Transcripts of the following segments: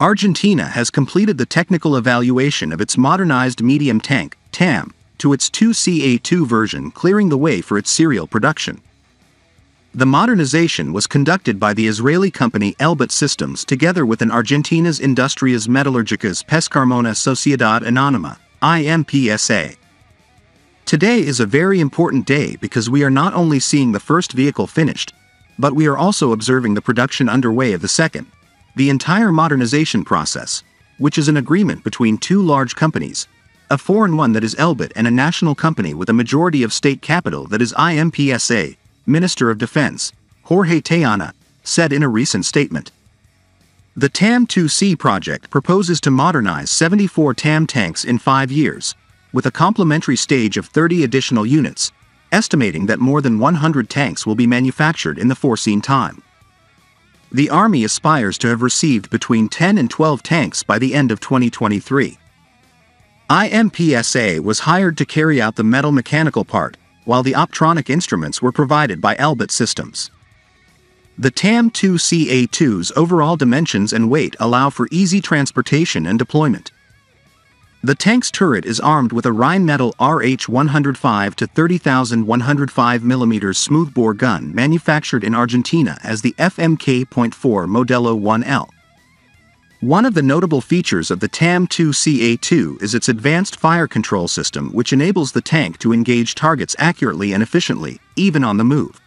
Argentina has completed the technical evaluation of its modernized medium tank, TAM, to its 2CA2 version, clearing the way for its serial production. The modernization was conducted by the Israeli company Elbit Systems together with an Argentina's Industrias Metalúrgicas Pescarmona Sociedad Anónima, IMPSA. Today is a very important day because we are not only seeing the first vehicle finished, but we are also observing the production underway of the second. The entire modernization process, which is an agreement between two large companies, a foreign one that is Elbit and a national company with a majority of state capital that is IMPSA, Minister of Defense, Jorge Taiana, said in a recent statement. The TAM-2C project proposes to modernize 74 TAM tanks in five years, with a complementary stage of 30 additional units, estimating that more than 100 tanks will be manufactured in the foreseen time. The Army aspires to have received between 10 and 12 tanks by the end of 2023. IMPSA was hired to carry out the metal mechanical part, while the optronic instruments were provided by Elbit Systems. The TAM-2CA2's overall dimensions and weight allow for easy transportation and deployment. The tank's turret is armed with a Rheinmetall RH-105 to 30,105 mm smoothbore gun manufactured in Argentina as the FMK.4 Modelo 1L. One of the notable features of the TAM-2CA2 is its advanced fire control system which enables the tank to engage targets accurately and efficiently, even on the move.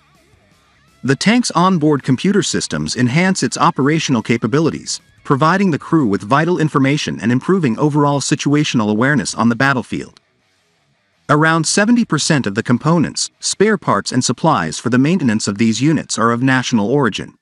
The tank's onboard computer systems enhance its operational capabilities, providing the crew with vital information and improving overall situational awareness on the battlefield. Around 70% of the components, spare parts and supplies for the maintenance of these units are of national origin.